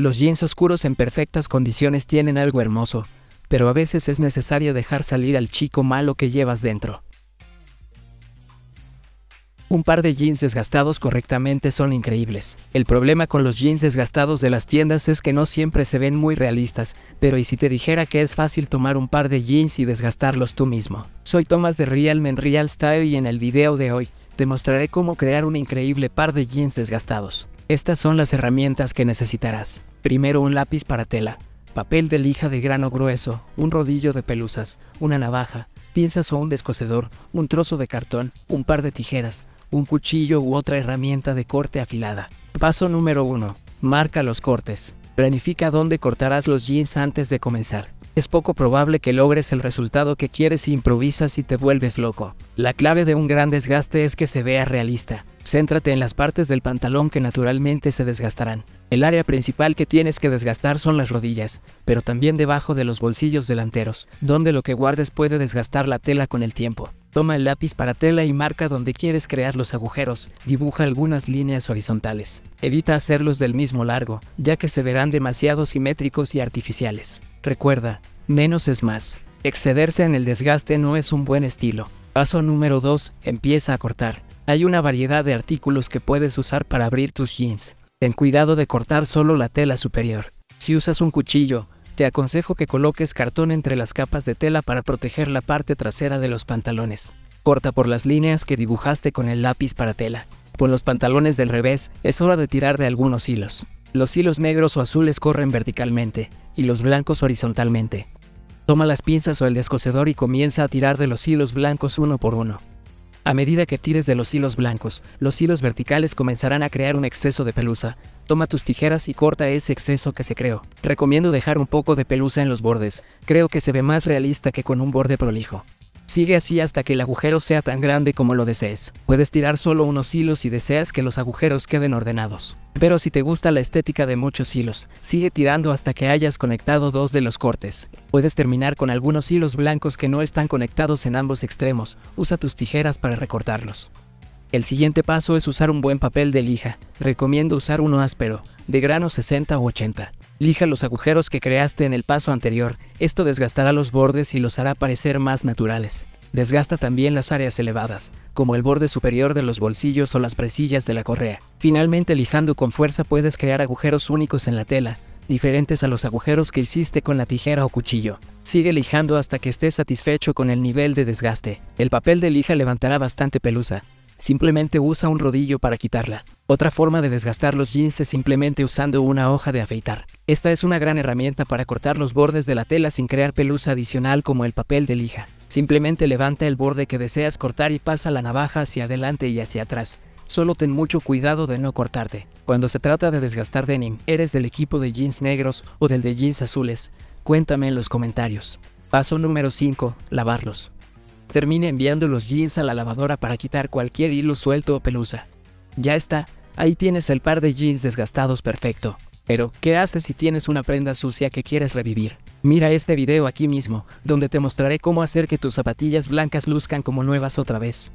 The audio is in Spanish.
Los jeans oscuros en perfectas condiciones tienen algo hermoso, pero a veces es necesario dejar salir al chico malo que llevas dentro. Un par de jeans desgastados correctamente son increíbles. El problema con los jeans desgastados de las tiendas es que no siempre se ven muy realistas, pero ¿y si te dijera que es fácil tomar un par de jeans y desgastarlos tú mismo? Soy Thomas de Real Men Real Style y en el video de hoy te mostraré cómo crear un increíble par de jeans desgastados. Estas son las herramientas que necesitarás. Primero un lápiz para tela, papel de lija de grano grueso, un rodillo de pelusas, una navaja, pinzas o un descocedor, un trozo de cartón, un par de tijeras, un cuchillo u otra herramienta de corte afilada. Paso número 1. Marca los cortes. Planifica dónde cortarás los jeans antes de comenzar. Es poco probable que logres el resultado que quieres si improvisas y te vuelves loco. La clave de un gran desgaste es que se vea realista. Céntrate en las partes del pantalón que naturalmente se desgastarán. El área principal que tienes que desgastar son las rodillas, pero también debajo de los bolsillos delanteros, donde lo que guardes puede desgastar la tela con el tiempo. Toma el lápiz para tela y marca donde quieres crear los agujeros. Dibuja algunas líneas horizontales. Evita hacerlos del mismo largo, ya que se verán demasiado simétricos y artificiales. Recuerda, menos es más. Excederse en el desgaste no es un buen estilo. Paso número 2. Empieza a cortar. Hay una variedad de artículos que puedes usar para abrir tus jeans. Ten cuidado de cortar solo la tela superior. Si usas un cuchillo, te aconsejo que coloques cartón entre las capas de tela para proteger la parte trasera de los pantalones. Corta por las líneas que dibujaste con el lápiz para tela. Con los pantalones del revés, es hora de tirar de algunos hilos. Los hilos negros o azules corren verticalmente, y los blancos horizontalmente. Toma las pinzas o el descocedor y comienza a tirar de los hilos blancos uno por uno. A medida que tires de los hilos blancos, los hilos verticales comenzarán a crear un exceso de pelusa, Toma tus tijeras y corta ese exceso que se creó. Recomiendo dejar un poco de pelusa en los bordes, creo que se ve más realista que con un borde prolijo. Sigue así hasta que el agujero sea tan grande como lo desees. Puedes tirar solo unos hilos si deseas que los agujeros queden ordenados. Pero si te gusta la estética de muchos hilos, sigue tirando hasta que hayas conectado dos de los cortes. Puedes terminar con algunos hilos blancos que no están conectados en ambos extremos. Usa tus tijeras para recortarlos. El siguiente paso es usar un buen papel de lija. Recomiendo usar uno áspero, de grano 60 u 80. Lija los agujeros que creaste en el paso anterior. Esto desgastará los bordes y los hará parecer más naturales. Desgasta también las áreas elevadas, como el borde superior de los bolsillos o las presillas de la correa. Finalmente, lijando con fuerza puedes crear agujeros únicos en la tela, diferentes a los agujeros que hiciste con la tijera o cuchillo. Sigue lijando hasta que estés satisfecho con el nivel de desgaste. El papel de lija levantará bastante pelusa, Simplemente usa un rodillo para quitarla. Otra forma de desgastar los jeans es simplemente usando una hoja de afeitar. Esta es una gran herramienta para cortar los bordes de la tela sin crear pelusa adicional como el papel de lija. Simplemente levanta el borde que deseas cortar y pasa la navaja hacia adelante y hacia atrás. Solo ten mucho cuidado de no cortarte. Cuando se trata de desgastar denim, ¿eres del equipo de jeans negros o del de jeans azules? Cuéntame en los comentarios. Paso número 5. Lavarlos. Termine enviando los jeans a la lavadora para quitar cualquier hilo suelto o pelusa. Ya está, ahí tienes el par de jeans desgastados perfecto. Pero, ¿qué haces si tienes una prenda sucia que quieres revivir? Mira este video aquí mismo, donde te mostraré cómo hacer que tus zapatillas blancas luzcan como nuevas otra vez.